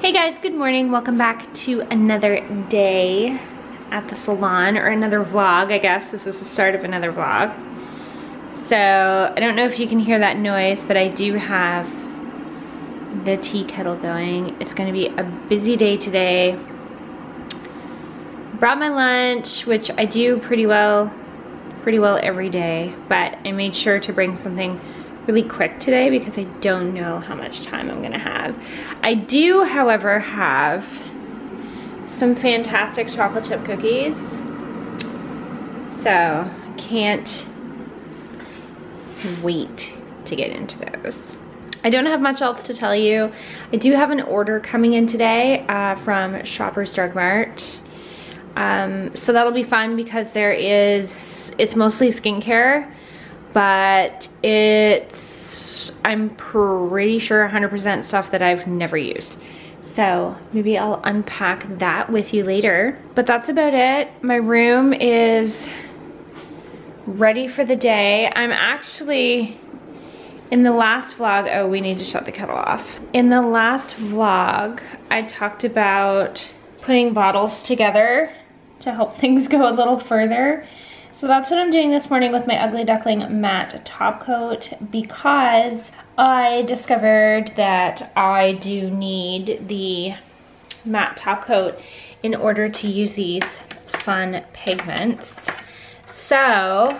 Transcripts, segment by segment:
Hey guys, good morning. Welcome back to another day at the salon, or another vlog, I guess. This is the start of another vlog. So, I don't know if you can hear that noise, but I do have the tea kettle going. It's gonna be a busy day today. Brought my lunch, which I do pretty well, pretty well every day, but I made sure to bring something really quick today because I don't know how much time I'm gonna have. I do, however, have some fantastic chocolate chip cookies. So, can't wait to get into those. I don't have much else to tell you. I do have an order coming in today uh, from Shoppers Drug Mart. Um, so that'll be fun because there is, it's mostly skincare but it's, I'm pretty sure 100% stuff that I've never used. So maybe I'll unpack that with you later. But that's about it. My room is ready for the day. I'm actually, in the last vlog, oh, we need to shut the kettle off. In the last vlog, I talked about putting bottles together to help things go a little further. So that's what I'm doing this morning with my Ugly Duckling matte top coat because I discovered that I do need the matte top coat in order to use these fun pigments. So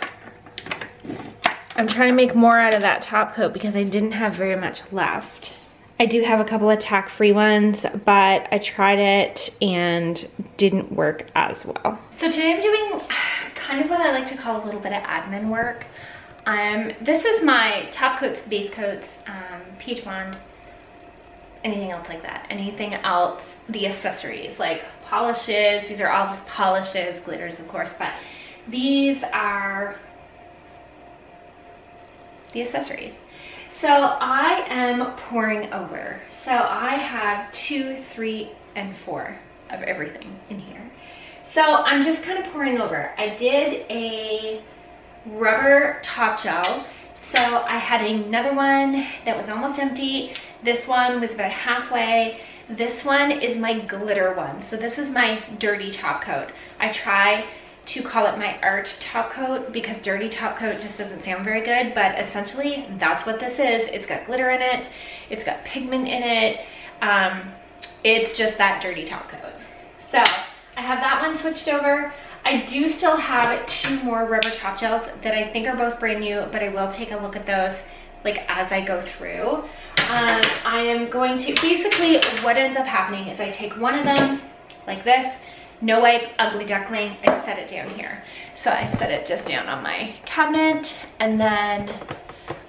I'm trying to make more out of that top coat because I didn't have very much left. I do have a couple of tack-free ones, but I tried it and didn't work as well. So today I'm doing kind of what I like to call a little bit of admin work. Um, this is my top coats, base coats, um, peach wand, anything else like that. Anything else, the accessories like polishes, these are all just polishes, glitters of course, but these are the accessories. So I am pouring over. So I have two, three, and four of everything in here. So I'm just kind of pouring over. I did a rubber top gel. So I had another one that was almost empty. This one was about halfway. This one is my glitter one. So this is my dirty top coat. I try to call it my art top coat because dirty top coat just doesn't sound very good, but essentially that's what this is. It's got glitter in it, it's got pigment in it, um, it's just that dirty top coat. So I have that one switched over. I do still have two more rubber top gels that I think are both brand new, but I will take a look at those like as I go through. Um, I am going to, basically what ends up happening is I take one of them like this, no wipe ugly duckling i set it down here so i set it just down on my cabinet and then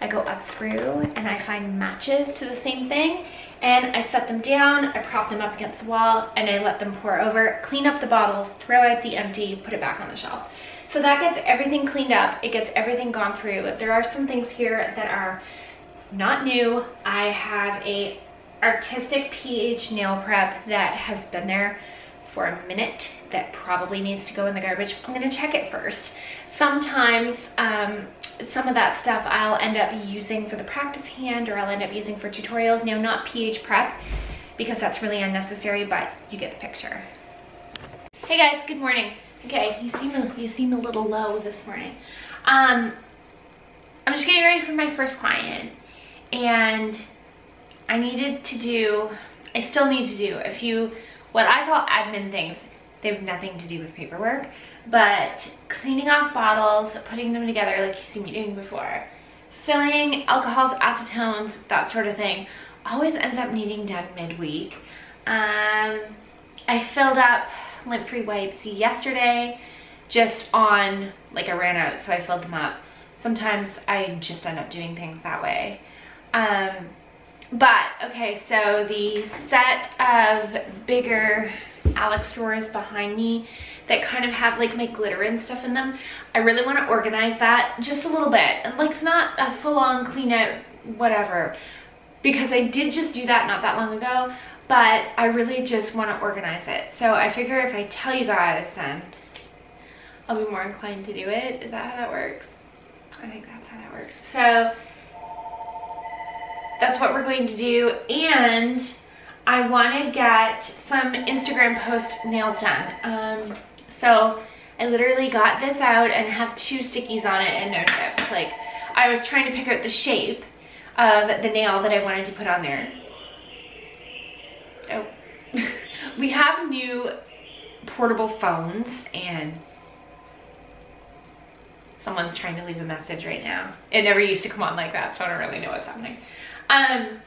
i go up through and i find matches to the same thing and i set them down i prop them up against the wall and i let them pour over clean up the bottles throw out the empty put it back on the shelf. So that gets everything cleaned up it gets everything gone through. There are some things here that are not new. I have a artistic ph nail prep that has been there for a minute that probably needs to go in the garbage. I'm gonna check it first. Sometimes um, some of that stuff I'll end up using for the practice hand or I'll end up using for tutorials. Now not pH prep because that's really unnecessary, but you get the picture. Hey guys, good morning. Okay, you seem a, you seem a little low this morning. Um, I'm just getting ready for my first client and I needed to do, I still need to do a few what I call admin things. They have nothing to do with paperwork, but cleaning off bottles, putting them together like you see me doing before, filling alcohols, acetones, that sort of thing, always ends up needing done midweek. Um, I filled up lint-free wipes yesterday just on, like I ran out, so I filled them up. Sometimes I just end up doing things that way. Um, but, okay, so the set of bigger Alex drawers behind me that kind of have like my glitter and stuff in them. I really want to organize that just a little bit. And like it's not a full-on clean out whatever because I did just do that not that long ago, but I really just want to organize it. So I figure if I tell you guys then I'll be more inclined to do it. Is that how that works? I think that's how that works. So that's what we're going to do. And I want to get some Instagram post nails done. Um, so I literally got this out and have two stickies on it and no tips. Like I was trying to pick out the shape of the nail that I wanted to put on there. Oh, we have new portable phones and someone's trying to leave a message right now. It never used to come on like that, so I don't really know what's happening. Um,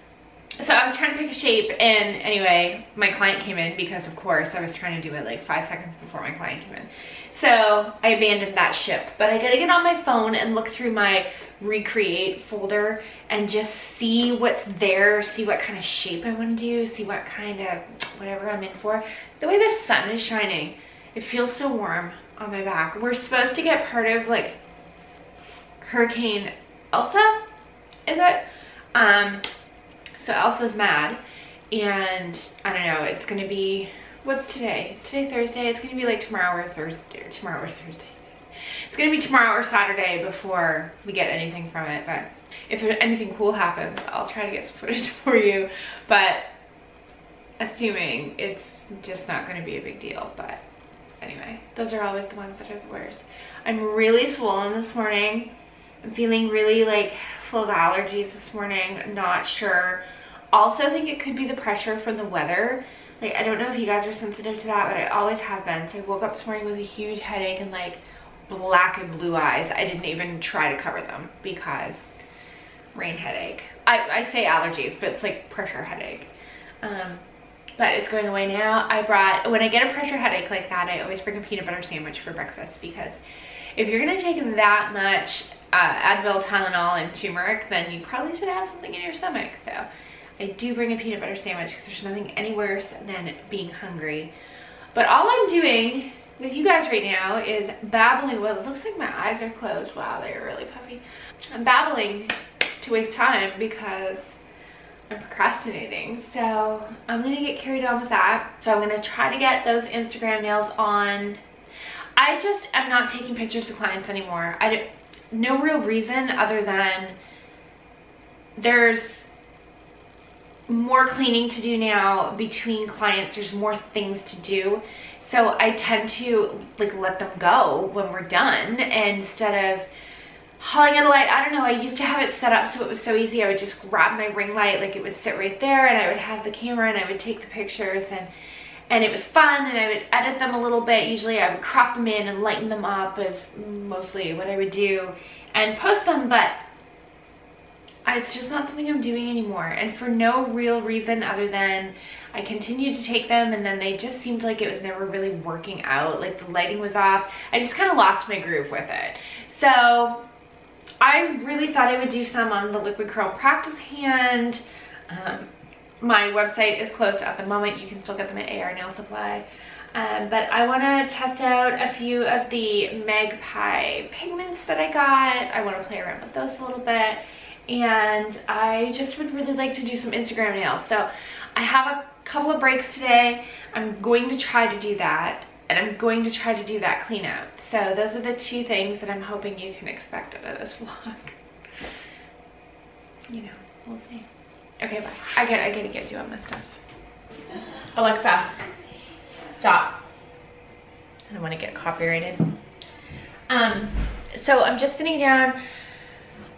so I was trying to pick a shape and anyway, my client came in because of course I was trying to do it like five seconds before my client came in. So I abandoned that ship, but I gotta get on my phone and look through my recreate folder and just see what's there, see what kind of shape I wanna do, see what kind of whatever I'm in for. The way the sun is shining, it feels so warm on my back. We're supposed to get part of like Hurricane Elsa, is it? Um, so Elsa's mad and I don't know, it's gonna be, what's today? It's today Thursday? It's gonna be like tomorrow or Thursday, tomorrow or Thursday. It's gonna be tomorrow or Saturday before we get anything from it, but if anything cool happens, I'll try to get some footage for you, but assuming it's just not gonna be a big deal, but anyway, those are always the ones that are the worst. I'm really swollen this morning. I'm feeling really like full of allergies this morning, not sure. Also think it could be the pressure from the weather. Like, I don't know if you guys are sensitive to that, but I always have been. So I woke up this morning with a huge headache and like black and blue eyes. I didn't even try to cover them because rain headache. I, I say allergies, but it's like pressure headache. Um, but it's going away now. I brought, when I get a pressure headache like that, I always bring a peanut butter sandwich for breakfast because if you're gonna take that much uh, Advil, Tylenol, and turmeric, then you probably should have something in your stomach. So I do bring a peanut butter sandwich because there's nothing any worse than being hungry. But all I'm doing with you guys right now is babbling. Well, it looks like my eyes are closed. Wow, they're really puffy. I'm babbling to waste time because I'm procrastinating. So I'm gonna get carried on with that. So I'm gonna try to get those Instagram nails on. I just am not taking pictures of clients anymore. I don't, no real reason other than there's more cleaning to do now between clients. There's more things to do. So I tend to like let them go when we're done instead of hauling out a light. I don't know. I used to have it set up so it was so easy. I would just grab my ring light, like it would sit right there and I would have the camera and I would take the pictures and and it was fun and I would edit them a little bit. Usually I would crop them in and lighten them up is mostly what I would do and post them, but it's just not something I'm doing anymore. And for no real reason other than I continued to take them and then they just seemed like it was never really working out. Like the lighting was off. I just kind of lost my groove with it. So I really thought I would do some on the Liquid Chrome Practice Hand. Um, my website is closed at the moment. You can still get them at AR Nail Supply. Um, but I want to test out a few of the Magpie pigments that I got. I want to play around with those a little bit. And I just would really like to do some Instagram nails. So I have a couple of breaks today. I'm going to try to do that. And I'm going to try to do that clean out. So those are the two things that I'm hoping you can expect out of this vlog. You know, we'll see. Okay, bye. I get I gotta get you on this stuff. Alexa, stop. I don't want to get copyrighted. Um, so I'm just sitting down.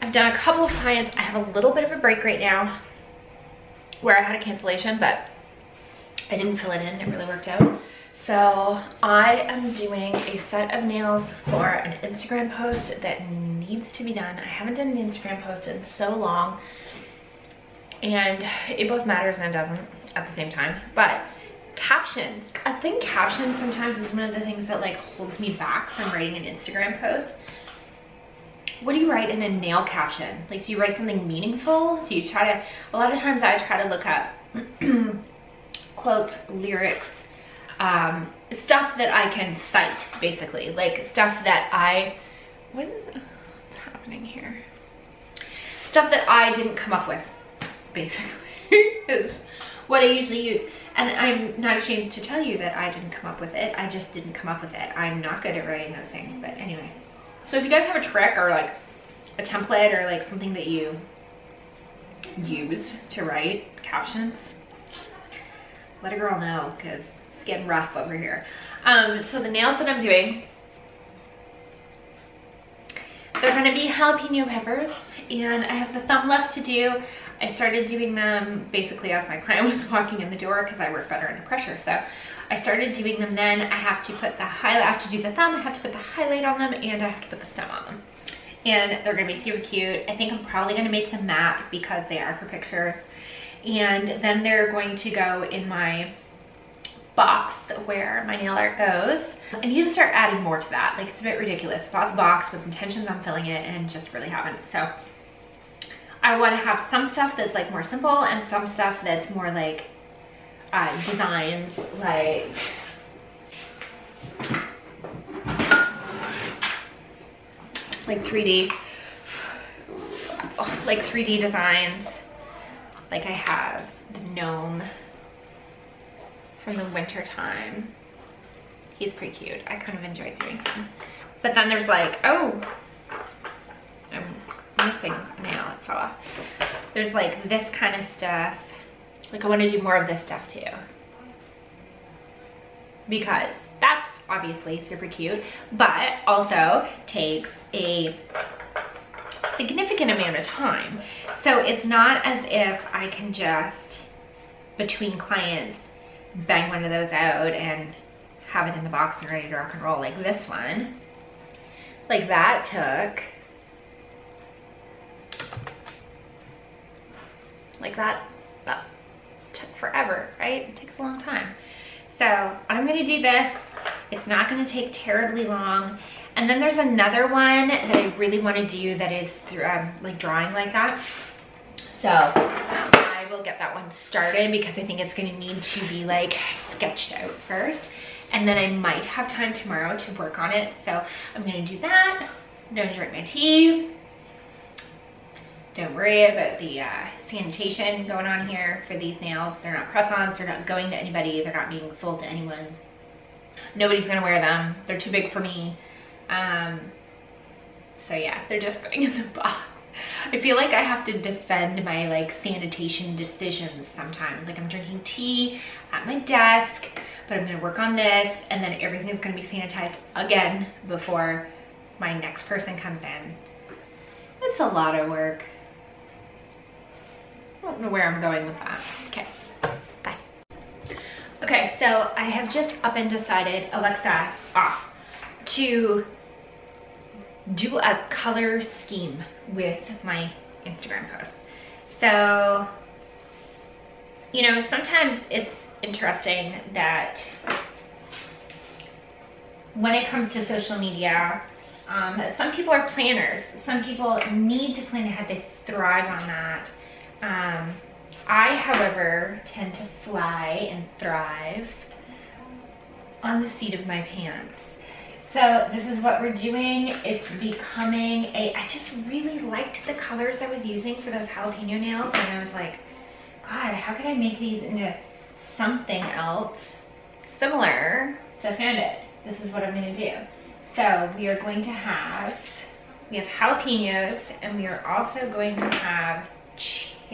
I've done a couple of clients. I have a little bit of a break right now where I had a cancellation, but I didn't fill it in. It really worked out. So I am doing a set of nails for an Instagram post that needs to be done. I haven't done an Instagram post in so long and it both matters and doesn't at the same time. But captions, I think captions sometimes is one of the things that like holds me back from writing an Instagram post. What do you write in a nail caption? Like, do you write something meaningful? Do you try to, a lot of times I try to look up quotes, lyrics, um, stuff that I can cite, basically. Like stuff that I, what is happening here? Stuff that I didn't come up with basically is what I usually use. And I'm not ashamed to tell you that I didn't come up with it. I just didn't come up with it. I'm not good at writing those things, but anyway. So if you guys have a trick or like a template or like something that you use to write captions, let a girl know because it's getting rough over here. Um, so the nails that I'm doing, they're gonna be jalapeno peppers and I have the thumb left to do. I started doing them basically as my client was walking in the door because I work better under pressure. So I started doing them then. I have to put the highlight, I have to do the thumb, I have to put the highlight on them, and I have to put the stem on them. And they're gonna be super cute. I think I'm probably gonna make them matte because they are for pictures. And then they're going to go in my box where my nail art goes. I need to start adding more to that. Like it's a bit ridiculous. Bought the box with intentions on filling it and just really haven't. So I want to have some stuff that's like more simple and some stuff that's more like uh, designs like like 3D like 3D designs. Like I have the gnome from the winter time. He's pretty cute. I kind of enjoyed doing him. But then there's like oh I'm it fell off there's like this kind of stuff like I want to do more of this stuff too. Because that's obviously super cute, but also takes a significant amount of time. So it's not as if I can just, between clients, bang one of those out and have it in the box and ready to rock and roll like this one. Like that took, like that took forever, right? It takes a long time. So I'm gonna do this. It's not gonna take terribly long. And then there's another one that I really wanna do that is through, um, like drawing like that. So I will get that one started because I think it's gonna need to be like sketched out first. And then I might have time tomorrow to work on it. So I'm gonna do that. I'm gonna drink my tea. Don't worry about the uh, sanitation going on here for these nails. They're not press-ons, they're not going to anybody, they're not being sold to anyone. Nobody's gonna wear them. They're too big for me. Um, so yeah, they're just going in the box. I feel like I have to defend my like sanitation decisions sometimes. Like I'm drinking tea at my desk, but I'm gonna work on this and then everything's gonna be sanitized again before my next person comes in. It's a lot of work. I don't know where I'm going with that. Okay, bye. Okay, so I have just up and decided, Alexa, off, to do a color scheme with my Instagram posts. So, you know, sometimes it's interesting that when it comes to social media, um, some people are planners. Some people need to plan ahead. They thrive on that. Um, I, however, tend to fly and thrive on the seat of my pants. So this is what we're doing. It's becoming a, I just really liked the colors I was using for those jalapeno nails. And I was like, God, how can I make these into something else similar? So I found it. This is what I'm gonna do. So we are going to have, we have jalapenos and we are also going to have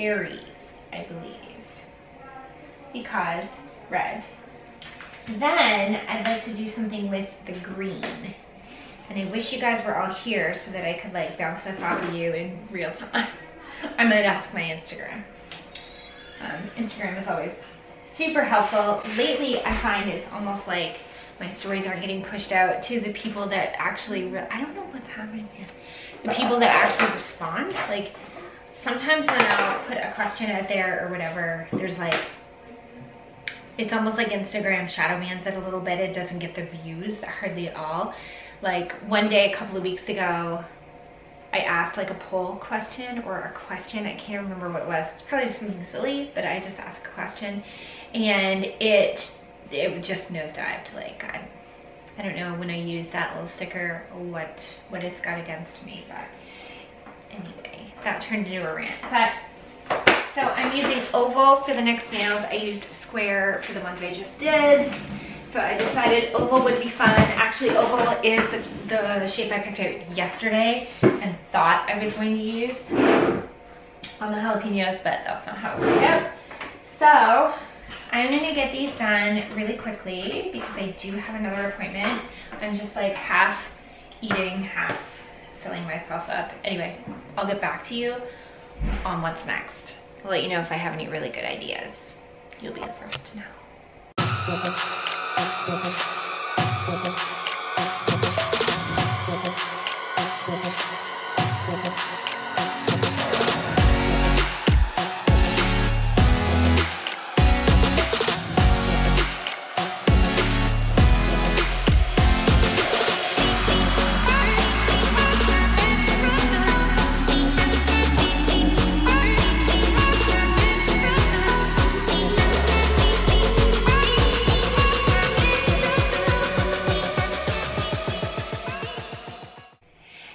cherries, I believe, because red. Then I'd like to do something with the green. And I wish you guys were all here so that I could like bounce this off of you in real time. I might ask my Instagram. Um, Instagram is always super helpful. Lately, I find it's almost like my stories are getting pushed out to the people that actually, I don't know what's happening here. The people that actually respond, like sometimes when I'll put a question out there or whatever, there's like, it's almost like Instagram shadow bans it a little bit. It doesn't get the views hardly at all. Like one day, a couple of weeks ago, I asked like a poll question or a question. I can't remember what it was. It's probably just something silly, but I just asked a question and it it just nosedived. Like I, I don't know when I use that little sticker what what it's got against me, but anyway, that turned into a rant. But so I'm using oval for the next nails. I used square for the ones I just did. So I decided oval would be fun. Actually, oval is the shape I picked out yesterday and thought I was going to use on the jalapenos, but that's not how it worked out. So I'm gonna get these done really quickly because I do have another appointment. I'm just like half eating, half filling myself up. Anyway, I'll get back to you on what's next. I'll let you know if I have any really good ideas. You'll be the first to know.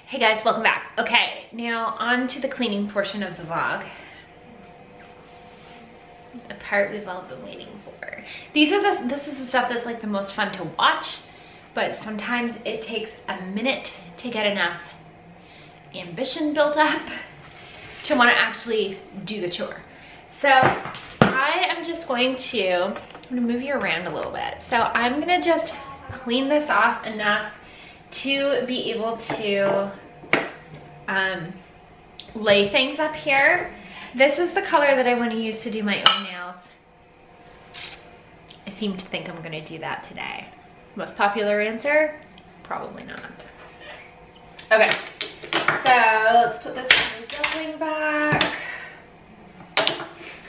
Hey guys, welcome back. Okay, now on to the cleaning portion of the vlog. The part we've all been waiting for. These are the, this is the stuff that's like the most fun to watch, but sometimes it takes a minute to get enough ambition built up to want to actually do the chore. So I am just going to, I'm gonna move you around a little bit. So I'm gonna just clean this off enough to be able to um, lay things up here. This is the color that I want to use to do my own nails. I seem to think I'm gonna do that today. Most popular answer, probably not. Okay, so let's put this going back.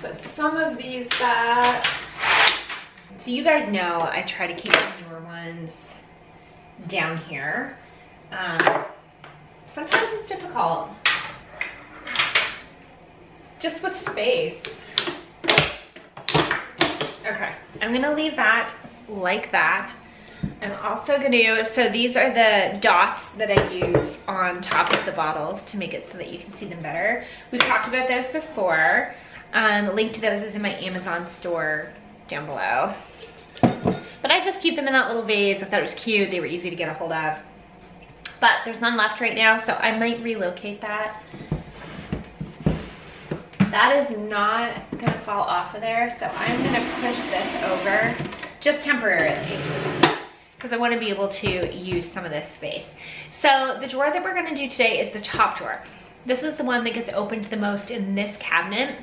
Put some of these back. So you guys know I try to keep the newer ones down here. Um, sometimes it's difficult. Just with space. Okay, I'm gonna leave that like that. I'm also gonna, so these are the dots that I use on top of the bottles to make it so that you can see them better. We've talked about this before. Um, link to those is in my Amazon store down below. But I just keep them in that little vase. I thought it was cute. They were easy to get a hold of. But there's none left right now, so I might relocate that. That is not gonna fall off of there, so I'm gonna push this over just temporarily because I wanna be able to use some of this space. So the drawer that we're gonna do today is the top drawer. This is the one that gets opened the most in this cabinet.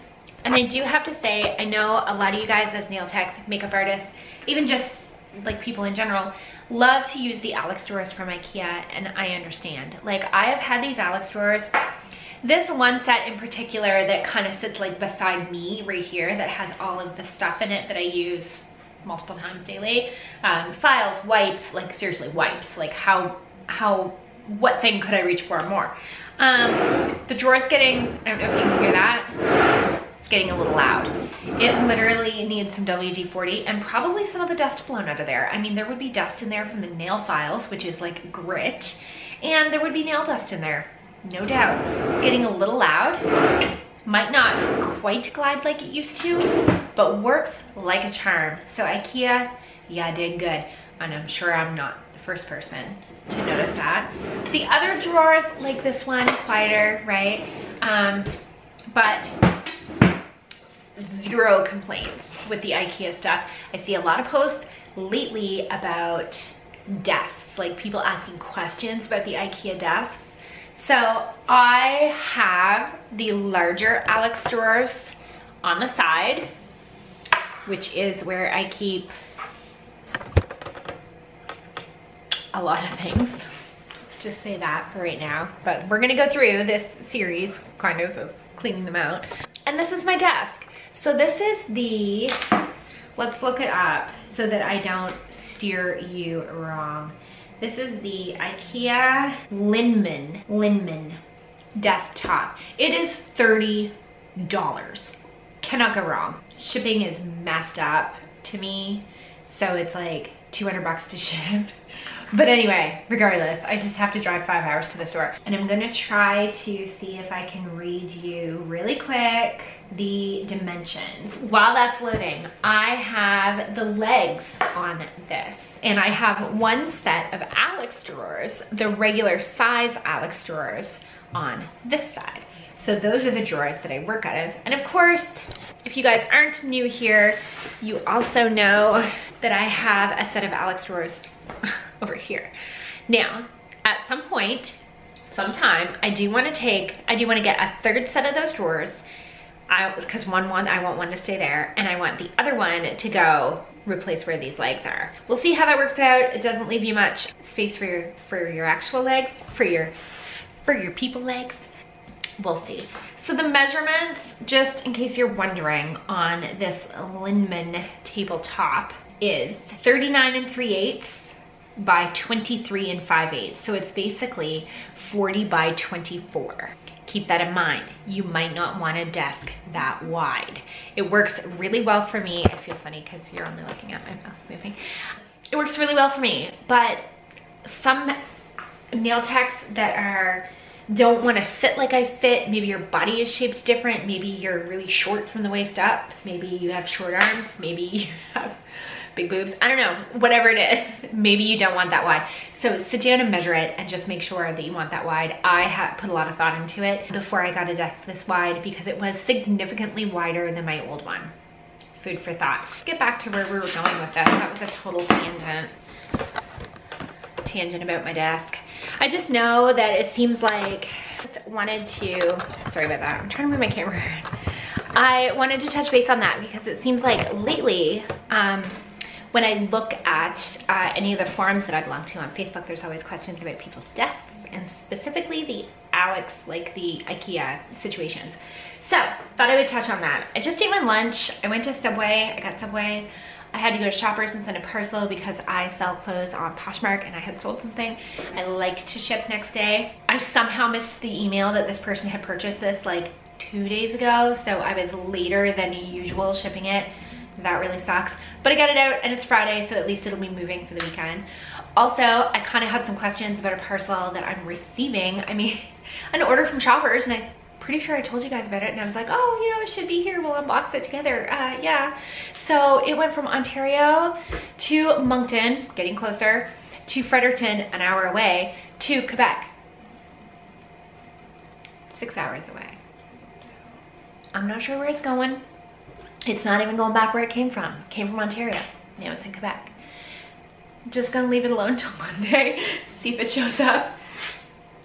And I do have to say, I know a lot of you guys as nail techs, makeup artists, even just like people in general, love to use the Alex drawers from Ikea and I understand. Like I have had these Alex drawers, this one set in particular that kind of sits like beside me right here that has all of the stuff in it that I use multiple times daily. Um, files, wipes, like seriously wipes, like how, how, what thing could I reach for more? Um, the drawer's getting, I don't know if you can hear that getting a little loud. It literally needs some WD-40 and probably some of the dust blown out of there. I mean, there would be dust in there from the nail files, which is like grit, and there would be nail dust in there, no doubt. It's getting a little loud. Might not quite glide like it used to, but works like a charm. So Ikea, yeah, did good. And I'm sure I'm not the first person to notice that. The other drawers, like this one, quieter, right? Um, but zero complaints with the Ikea stuff. I see a lot of posts lately about desks, like people asking questions about the Ikea desks. So I have the larger Alex drawers on the side, which is where I keep a lot of things. Let's just say that for right now. But we're gonna go through this series, kind of, of cleaning them out. And this is my desk. So this is the, let's look it up so that I don't steer you wrong. This is the IKEA Linnmon, Linnmon desktop. It is $30. Cannot go wrong. Shipping is messed up to me. So it's like 200 bucks to ship. But anyway, regardless, I just have to drive five hours to the store. And I'm gonna try to see if I can read you really quick the dimensions. While that's loading, I have the legs on this. And I have one set of Alex drawers, the regular size Alex drawers on this side. So those are the drawers that I work out of. And of course, if you guys aren't new here, you also know that I have a set of Alex drawers over here. Now, at some point, sometime, I do wanna take, I do wanna get a third set of those drawers I because one one I want one to stay there and I want the other one to go replace where these legs are. We'll see how that works out. It doesn't leave you much space for your for your actual legs, for your for your people legs. We'll see. So the measurements, just in case you're wondering, on this Linnmon tabletop is 39 and 3 eighths by 23 and 5 eighths. So it's basically 40 by 24 keep that in mind. You might not want a desk that wide. It works really well for me. I feel funny because you're only looking at my mouth moving. It works really well for me, but some nail techs that are don't want to sit like I sit. Maybe your body is shaped different. Maybe you're really short from the waist up. Maybe you have short arms. Maybe you have big boobs. I don't know, whatever it is. Maybe you don't want that wide. So sit down and measure it and just make sure that you want that wide. I put a lot of thought into it before I got a desk this wide because it was significantly wider than my old one. Food for thought. Let's get back to where we were going with this. That was a total tangent. Tangent about my desk. I just know that it seems like just wanted to, sorry about that. I'm trying to move my camera. I wanted to touch base on that because it seems like lately, um, when I look at uh, any of the forums that I belong to on Facebook, there's always questions about people's desks and specifically the Alex, like the Ikea situations. So thought I would touch on that. I just ate my lunch. I went to Subway, I got Subway. I had to go to Shoppers and send a parcel because I sell clothes on Poshmark and I had sold something. I like to ship next day. I somehow missed the email that this person had purchased this like two days ago. So I was later than usual shipping it. That really sucks. But I got it out and it's Friday, so at least it'll be moving for the weekend. Also, I kind of had some questions about a parcel that I'm receiving. I mean, an order from Shoppers, and I'm pretty sure I told you guys about it, and I was like, oh, you know, it should be here. We'll unbox it together. Uh, yeah. So it went from Ontario to Moncton, getting closer, to Fredericton, an hour away, to Quebec, six hours away. I'm not sure where it's going. It's not even going back where it came from. It came from Ontario. Now it's in Quebec. Just gonna leave it alone until Monday, see if it shows up.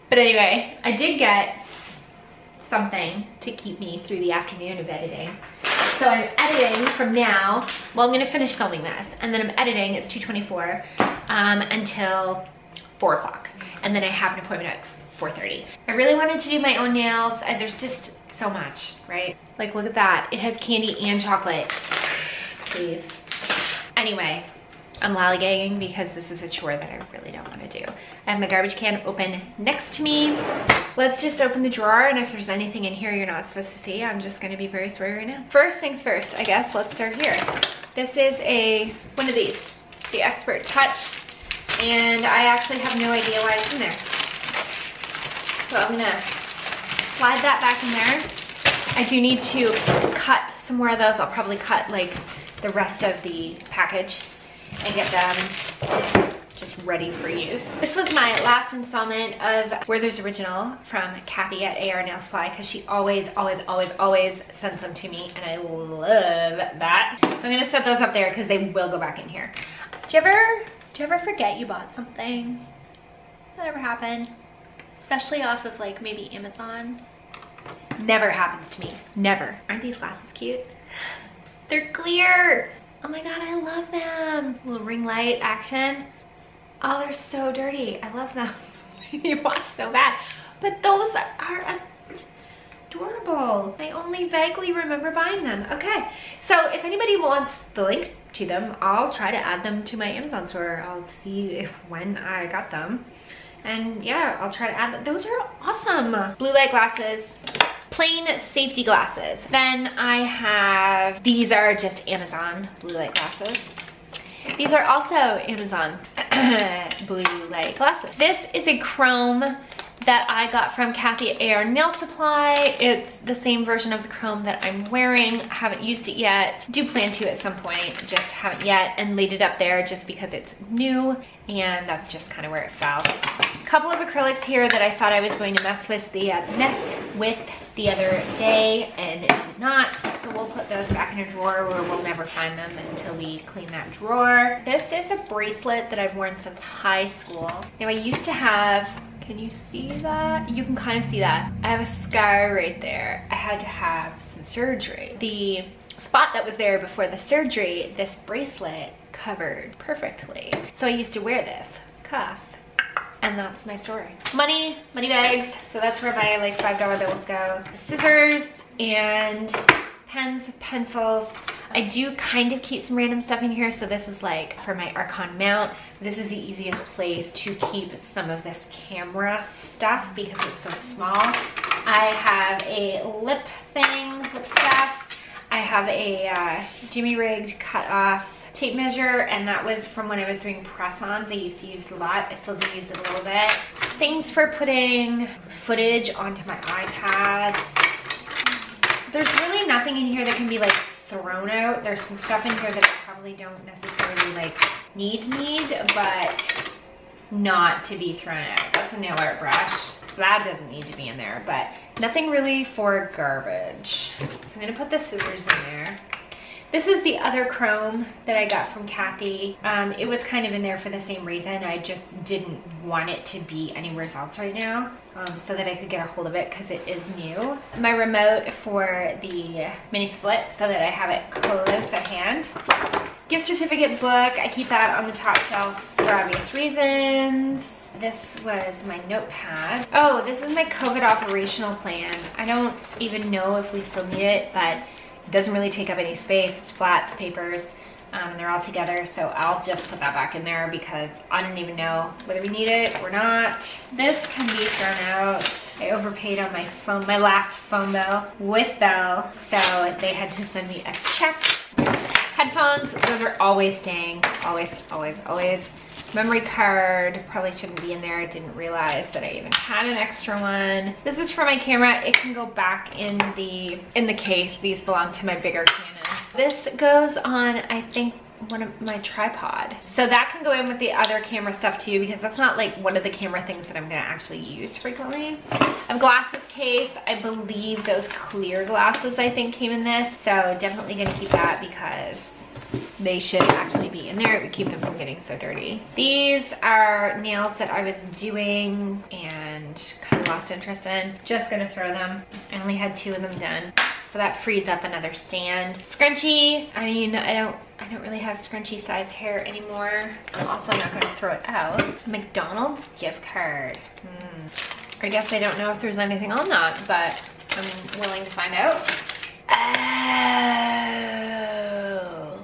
But anyway, I did get something to keep me through the afternoon of editing. So I'm editing from now, well I'm gonna finish filming this, and then I'm editing, it's 2.24, um, until 4 o'clock. And then I have an appointment at 4.30. I really wanted to do my own nails, and there's just so much, right? Like, look at that. It has candy and chocolate. Please. Anyway, I'm lollygagging because this is a chore that I really don't want to do. I have my garbage can open next to me. Let's just open the drawer and if there's anything in here you're not supposed to see, I'm just gonna be very sorry right now. First things first, I guess, let's start here. This is a, one of these, the Expert Touch, and I actually have no idea why it's in there. So I'm gonna slide that back in there. I do need to cut some more of those. I'll probably cut like the rest of the package and get them just ready for use. This was my last installment of Werther's Original from Kathy at AR Nail Supply because she always, always, always, always sends them to me and I love that. So I'm gonna set those up there because they will go back in here. Do you ever, do you ever forget you bought something? Does that ever happen? Especially off of like maybe Amazon Never happens to me. Never. Aren't these glasses cute? They're clear. Oh my god, I love them. Little ring light action. Oh, they're so dirty. I love them. they wash so bad. But those are adorable. I only vaguely remember buying them. Okay, so if anybody wants the link to them, I'll try to add them to my Amazon store. I'll see when I got them. And yeah, I'll try to add them. Those are awesome. Blue light glasses plain safety glasses. Then I have, these are just Amazon blue light glasses. These are also Amazon blue light glasses. This is a chrome that I got from Kathy at AR Nail Supply. It's the same version of the chrome that I'm wearing. Haven't used it yet. Do plan to at some point, just haven't yet. And laid it up there just because it's new and that's just kind of where it fell. A couple of acrylics here that I thought I was going to mess with the uh, mess with the other day and it did not. So we'll put those back in a drawer where we'll never find them until we clean that drawer. This is a bracelet that I've worn since high school. Now I used to have can you see that? You can kind of see that. I have a scar right there. I had to have some surgery. The spot that was there before the surgery, this bracelet covered perfectly. So I used to wear this cuff and that's my story. Money, money bags. So that's where my like $5 bills go. Scissors and pens, pencils. I do kind of keep some random stuff in here. So this is like for my Arkon mount. This is the easiest place to keep some of this camera stuff because it's so small. I have a lip thing, lip stuff. I have a uh, Jimmy rigged cut off tape measure and that was from when I was doing press-ons. I used to use it a lot. I still do use it a little bit. Things for putting footage onto my iPad. There's really nothing in here that can be like thrown out. There's some stuff in here that I probably don't necessarily like need need, but not to be thrown out. That's a nail art brush. So that doesn't need to be in there, but nothing really for garbage. So I'm gonna put the scissors in there. This is the other chrome that I got from Kathy. Um, it was kind of in there for the same reason. I just didn't want it to be anywhere else right now um, so that I could get a hold of it because it is new. My remote for the mini split so that I have it close at hand. Gift certificate book, I keep that on the top shelf for obvious reasons. This was my notepad. Oh, this is my COVID operational plan. I don't even know if we still need it, but doesn't really take up any space. It's flat, it's papers, um, and they're all together. So I'll just put that back in there because I don't even know whether we need it or not. This can be thrown out. I overpaid on my phone, my last phone bill with Bell. So they had to send me a check. Headphones, those are always staying. Always, always, always. Memory card probably shouldn't be in there. I didn't realize that I even had an extra one. This is for my camera. It can go back in the in the case. These belong to my bigger Canon. This goes on, I think, one of my tripod. So that can go in with the other camera stuff too because that's not like one of the camera things that I'm gonna actually use frequently. I have glasses case. I believe those clear glasses I think came in this. So definitely gonna keep that because they should actually be in there. It would keep them from getting so dirty. These are nails that I was doing and kind of lost interest in. Just gonna throw them. I only had two of them done. So that frees up another stand. Scrunchie, I mean, I don't I don't really have scrunchy sized hair anymore. I'm also not gonna throw it out. McDonald's gift card. Hmm. I guess I don't know if there's anything on that, but I'm willing to find out. Oh.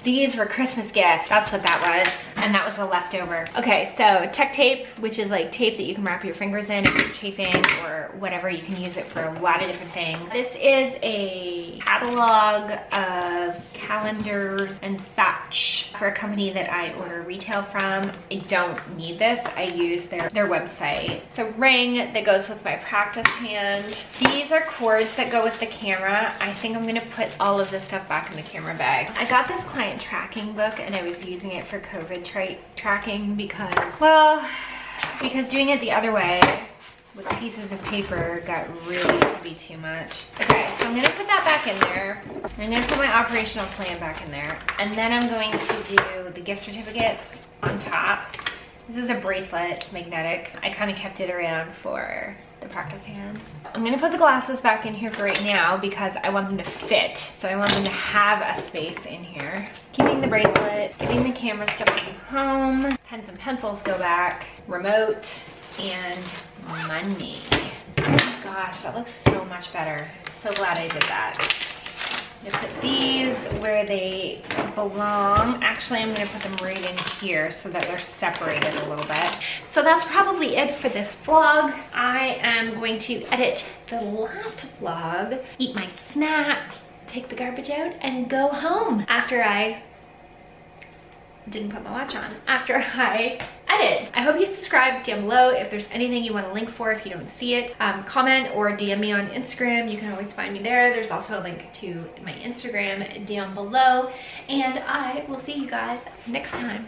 These were Christmas gifts. That's what that was. And that was a leftover. Okay, so tech tape, which is like tape that you can wrap your fingers in if you're chafing or whatever. You can use it for a lot of different things. This is a catalog of calendars and such for a company that I order retail from. I don't need this. I use their, their website. It's a ring that goes with my practice hand. These are cords that go with the camera. I think I'm gonna put all of this stuff back in the camera bag. I got this client tracking book and I was using it for COVID tra tracking because, well, because doing it the other way with pieces of paper got really to be too much. Okay, so I'm gonna put that back in there. I'm gonna put my operational plan back in there. And then I'm going to do the gift certificates on top. This is a bracelet, it's magnetic. I kind of kept it around for the practice hands. I'm gonna put the glasses back in here for right now because I want them to fit. So I want them to have a space in here. Keeping the bracelet, getting the camera stuff home, pens and pencils go back, remote, and money. Gosh, that looks so much better. So glad I did that. I'm gonna put these where they belong. Actually, I'm gonna put them right in here so that they're separated a little bit. So that's probably it for this vlog. I am going to edit the last vlog, eat my snacks, take the garbage out, and go home after I didn't put my watch on after I edit. I hope you subscribe down below if there's anything you want to link for if you don't see it. Um, comment or DM me on Instagram. You can always find me there. There's also a link to my Instagram down below. And I will see you guys next time.